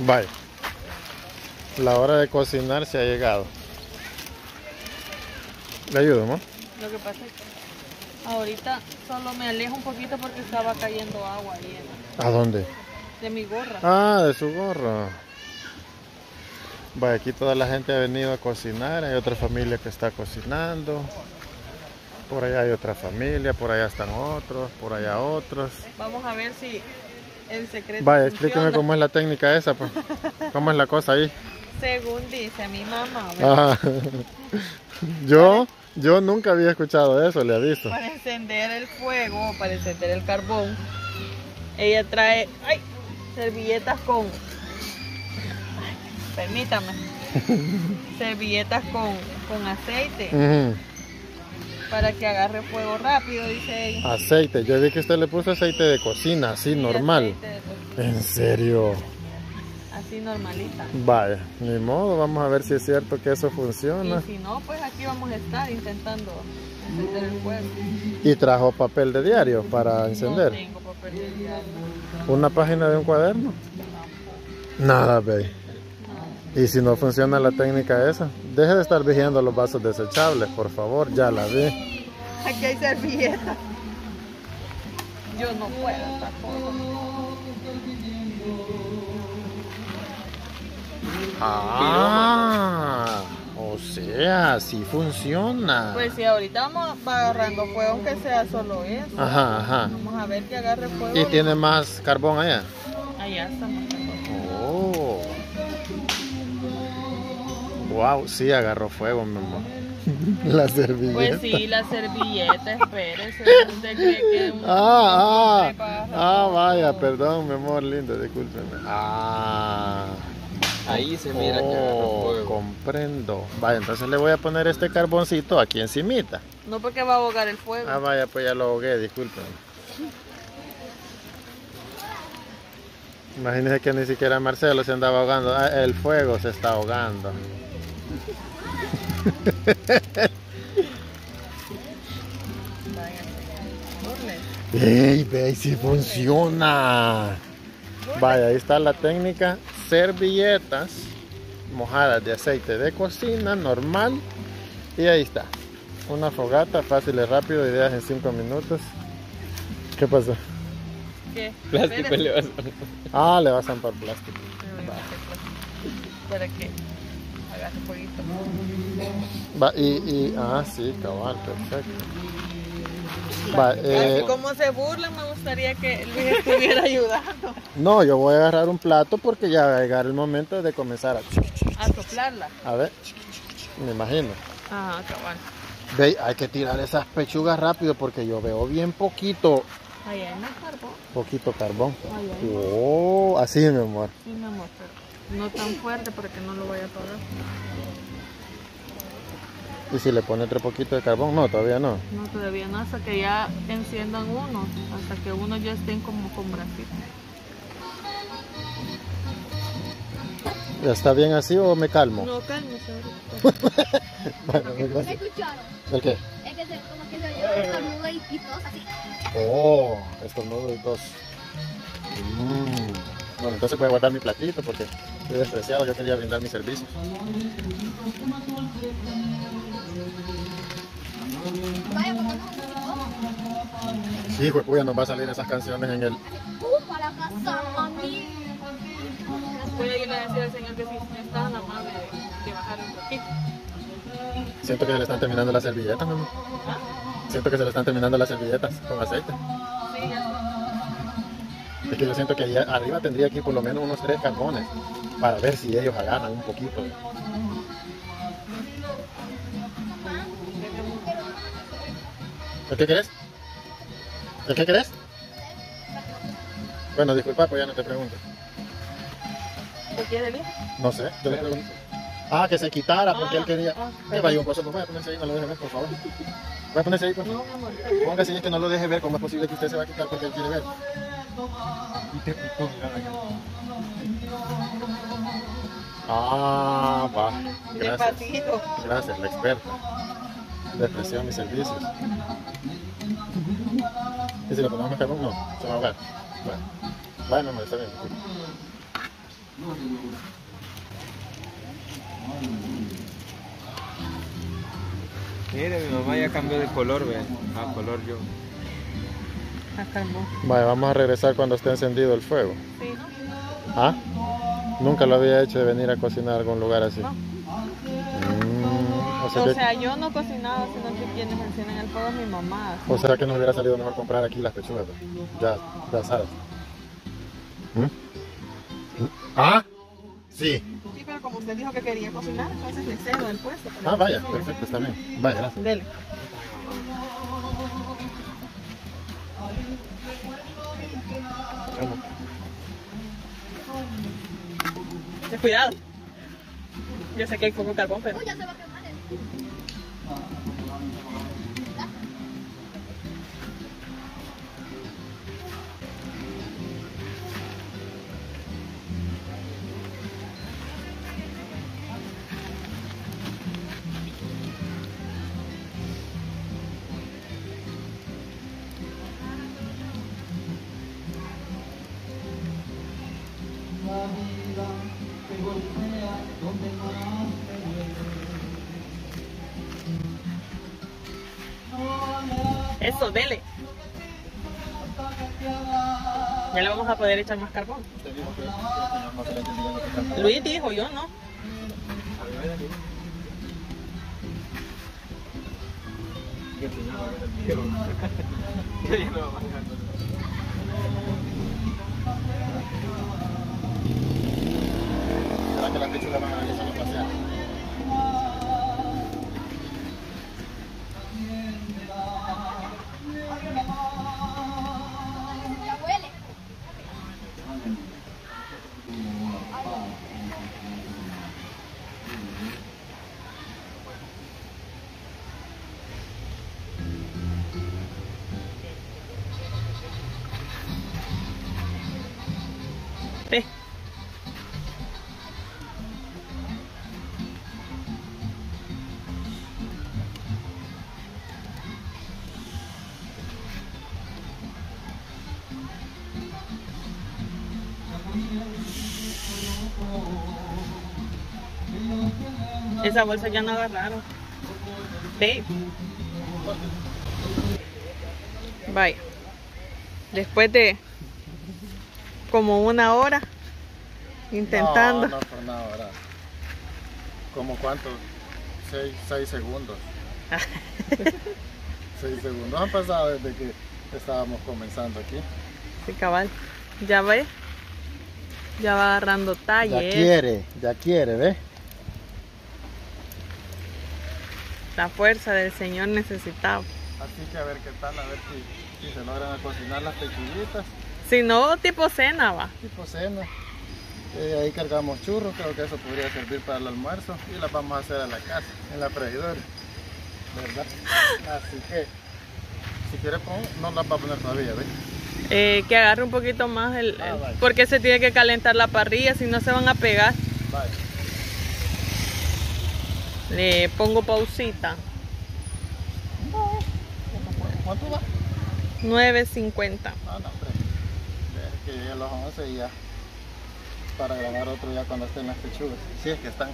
Bye. La hora de cocinar se ha llegado. ¿Le ayudo, amor? Lo que pasa es que ahorita solo me alejo un poquito porque estaba cayendo agua ahí ¿A dónde? de mi gorra. Ah, de su gorro. Vaya, aquí toda la gente ha venido a cocinar. Hay otra familia que está cocinando. Por allá hay otra familia, por allá están otros, por allá otros. Vamos a ver si el secreto Vaya, explíqueme funciona. cómo es la técnica esa, pues. ¿Cómo es la cosa ahí? Según dice mi mamá. Ajá. Yo, yo nunca había escuchado eso, le aviso. para encender el fuego, para encender el carbón, ella trae ay, servilletas con... ay, permítame. servilletas con, con aceite. Para que agarre fuego rápido, dice ella. Aceite, yo vi que usted le puso aceite de cocina, así Sí, normal. En serio. Así normalita. Vaya, ni modo, vamos a ver si es cierto que eso funciona. Y si no, pues aquí vamos a estar intentando encender el fuego. Y trajo papel de diario para No encender. tengo papel de diario. Una página de un cuaderno. Nada, ve. Y si no funciona la técnica esa, deje de estar vigiando los vasos desechables, por favor, ya la vi. Aquí hay servilletas. Yo no puedo tampoco. Ah, o sea, sí funciona. Pues si ahorita vamos va agarrando fuego, aunque sea solo eso. Ajá, ajá. Vamos a ver que agarre fuego. ¿Y tiene más carbón allá? Allá está más Wow, sí agarró fuego, mi amor. La servilleta. Pues sí, la servilleta, espérese. ¿Usted cree que un, Ah, un ah, ah, vaya, perdón, mi amor lindo, discúlpeme. Ah, Ahí se mira que agarra oh, fuego. comprendo. Vaya, entonces le voy a poner este carboncito aquí encimita. No porque va a ahogar el fuego. Ah, vaya, pues ya lo ahogué, discúlpeme. Imagínese que ni siquiera Marcelo se andaba ahogando. Ah, el fuego se está ahogando. ¡Ey, ve, si funciona! Vaya, ahí está la técnica. Servilletas mojadas de aceite de cocina normal. Y ahí está. Una fogata fácil y rápido, ideas en 5 minutos. ¿Qué pasó? ¿Qué? Plástico le vas Ah, le vas a zampar plástico. Me voy Va, y, y, ah, sí, cabal, perfecto. Va, eh, como se burlan, me gustaría que Luis estuviera ayudando no, yo voy a agarrar un plato porque ya va a llegar el momento de comenzar a... a soplarla. A ver, me imagino. Ajá, cabal. Ve, hay que tirar esas pechugas rápido porque yo veo bien poquito, Ahí hay más carbón. poquito carbón. Ahí hay. Oh, así mi amor. Sí, mi amor, pero no tan fuerte para que no lo vaya a apagar. Y si le pone otro poquito de carbón, no, todavía no. No, todavía no, hasta que ya enciendan uno, hasta que uno ya estén como con bracitos. ¿Ya está bien así o me calmo? No, cálmese ahorita. Bueno, ¿Me gracias. escucharon? ¿El qué? Es que se, como que se oye estornudo y pitos así. Oh, estornudos dos. Mm. Bueno, entonces voy a guardar mi platito porque estoy despreciado, yo quería brindar es un Sí, hijo de puya, nos va a salir esas canciones en el... Para casa, mami. Voy a ir a decir al señor que si es tan amable de, de bajar un poquito. Siento que se le están terminando las servilletas, mi amor. Siento que se le están terminando las servilletas con aceite. Sí, ya Es que yo siento que ahí arriba tendría aquí por lo menos unos tres carbones para ver si ellos agarran un poquito. ¿El qué querés? ¿El qué querés? Bueno, disculpa, pues ya no te pregunto. ¿Qué quiere ir? No sé, yo le pregunto. Ah, que se quitara porque él quería. Que vaya un pozo, pues vaya a ponerse ahí, no lo deje ver, por favor. Voy a ponerse ahí, pues. No, mi amor. Póngase ahí que no lo deje ver, ¿cómo es posible que usted se va a quitar porque él quiere ver? Y te picó, mira acá. Ah, va. Gracias. Gracias, la experta. Depresión mis servicios. ¿Y si le ponemos carbón? No, se va a ahogar. Bueno, bueno, amor, está bien. Mire, mi mamá ya cambió de color, ve. A color yo. Vaya, vamos a regresar cuando esté encendido el fuego. Sí. ¿Ah? Nunca lo había hecho de venir a cocinar a algún lugar así. No. Mm, o, sea O que, sea, yo no cocinaba, sino que quienes encienden el fuego es mi mamá. o sea que nos hubiera salido mejor comprar aquí las pechugas. pues. Ya, ya asadas. ¿Mm? ¿Ah? Sí. Sí, pero como usted dijo que quería cocinar, entonces le cedo el puesto. Ah, vaya, perfecto, está bien. Vaya, gracias. Dele. Ten Cuidado. Yo sé que hay poco carbón, pero. Uy, ya se va a quemar. Eso, dele. Ya le vamos a poder echar más carbón. Luis dijo, yo no. ¿Será que las pechugas van a empezar a pasear? Esa bolsa ya no agarraron. Ve. Vaya. Después de como una hora intentando. No, no por nada, ¿verdad? ¿Como cuánto? Seis, seis segundos. seis segundos han pasado desde que estábamos comenzando aquí. Sí, cabal. Ya ve. Ya va agarrando Ya talles. quiere, ya quiere, ¿ves? La fuerza del Señor necesitaba. Así que a ver qué tal, a ver si, si se logran cocinar las pechuguitas, Si no, tipo cena va. tipo cena. Eh, ahí cargamos churros, creo que eso podría servir para el almuerzo y las vamos a hacer a la casa, en la freidora. ¿Verdad? Así que, si quiere, pon- no las va a poner todavía, ¿ves? Eh, que agarre un poquito más el, Ah, el- porque se tiene que calentar la parrilla, si no se van a pegar. Le pongo pausita. ¿Cuánto va? 9.50. Ah, no, que llegue a los 11 y ya. Para grabar otro ya cuando estén las pechugas. Si es que están.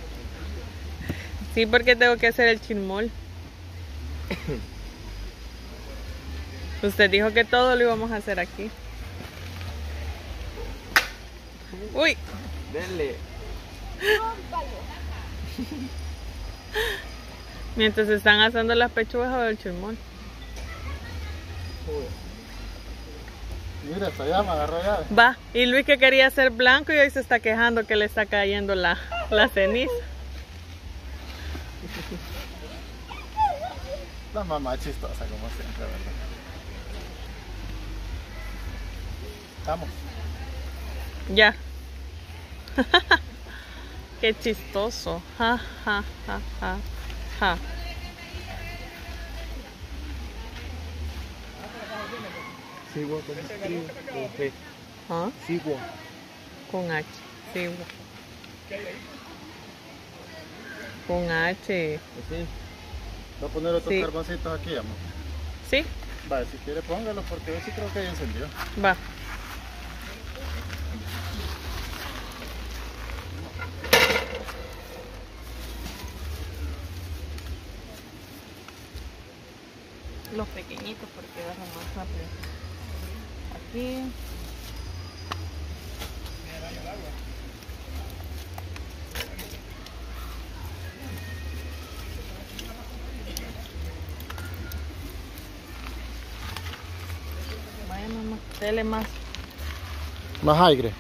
Sí, porque tengo que hacer el chirmol. Usted dijo que todo lo íbamos a hacer aquí. Uy, Denle. mientras se están haciendo las pechugas o el chirmol. Mira, hasta allá me agarró ya. Va, y Luis que quería ser blanco y hoy se está quejando que le está cayendo la, la ceniza. La mamá chistosa como siempre, ¿verdad? Vamos. Ya. Qué chistoso. Ja, ja, ja, ja, ja. Sigua con escribe. Con. ¿Ah? Sigua. Con H. Sí. Con H. Así. Voy a poner otros Sí. carboncitos aquí, amor. ¿Sí? Vale, si quiere póngalo porque yo sí creo que ya encendió. Va. Los pequeñitos porque agarran más rápido. Aquí. Vaya mamá, dele más, Más aire.